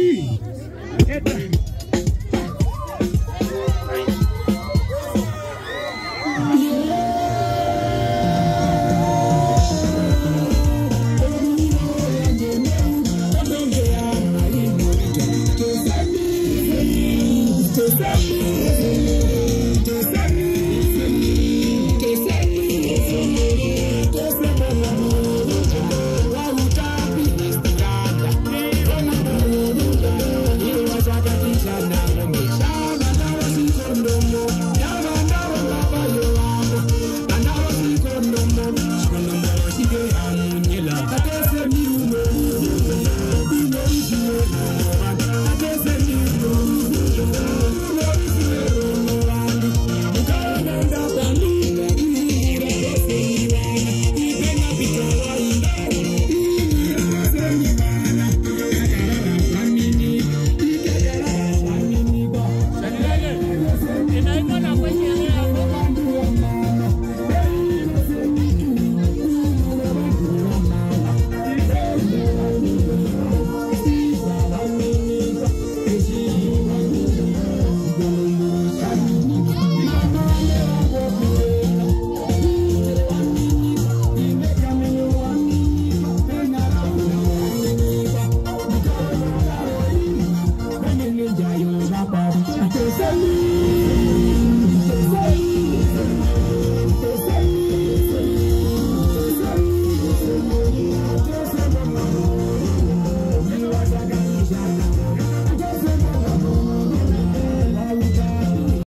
You. good. Bye.